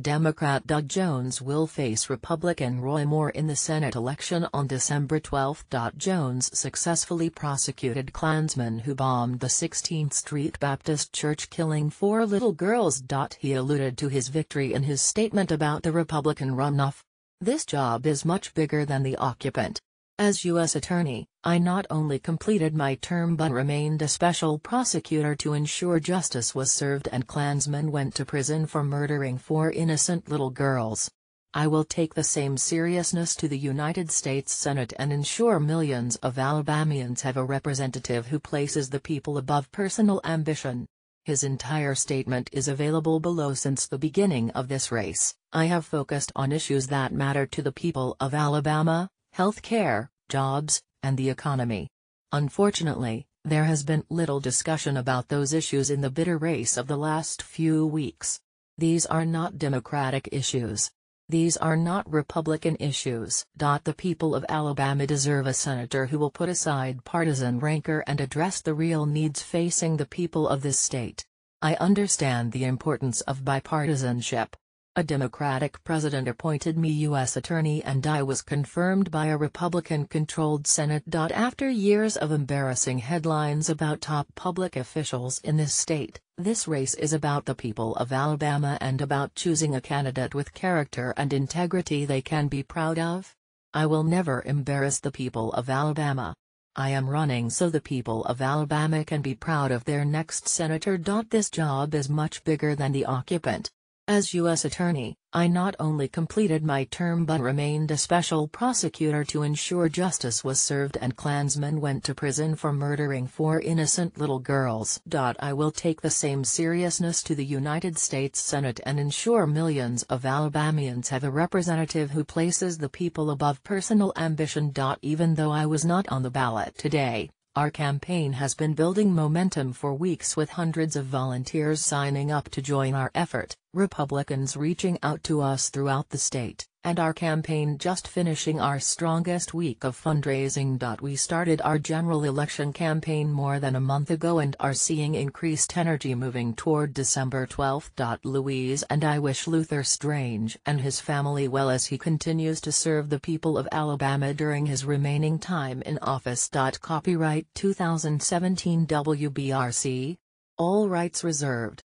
Democrat Doug Jones will face Republican Roy Moore in the Senate election on December 12. Jones successfully prosecuted Klansmen who bombed the 16th Street Baptist Church killing four little girls. He alluded to his victory in his statement about the Republican runoff. This job is much bigger than the occupant. As U.S. Attorney, I not only completed my term but remained a special prosecutor to ensure justice was served and Klansmen went to prison for murdering four innocent little girls. I will take the same seriousness to the United States Senate and ensure millions of Alabamians have a representative who places the people above personal ambition. His entire statement is available below since the beginning of this race. I have focused on issues that matter to the people of Alabama, health care, jobs, and the economy. Unfortunately, there has been little discussion about those issues in the bitter race of the last few weeks. These are not Democratic issues. These are not Republican issues. The people of Alabama deserve a senator who will put aside partisan rancor and address the real needs facing the people of this state. I understand the importance of bipartisanship, a Democratic president appointed me U.S. Attorney and I was confirmed by a Republican-controlled Senate. After years of embarrassing headlines about top public officials in this state, this race is about the people of Alabama and about choosing a candidate with character and integrity they can be proud of. I will never embarrass the people of Alabama. I am running so the people of Alabama can be proud of their next senator. This job is much bigger than the occupant. As U.S. Attorney, I not only completed my term but remained a special prosecutor to ensure justice was served and Klansmen went to prison for murdering four innocent little girls. I will take the same seriousness to the United States Senate and ensure millions of Alabamians have a representative who places the people above personal ambition. Even though I was not on the ballot today, our campaign has been building momentum for weeks with hundreds of volunteers signing up to join our effort, Republicans reaching out to us throughout the state, and our campaign just finishing our strongest week of fundraising. We started our general election campaign more than a month ago and are seeing increased energy moving toward December 12. Louise and I wish Luther Strange and his family well as he continues to serve the people of Alabama during his remaining time in office. Copyright 2017 WBRC. All rights reserved.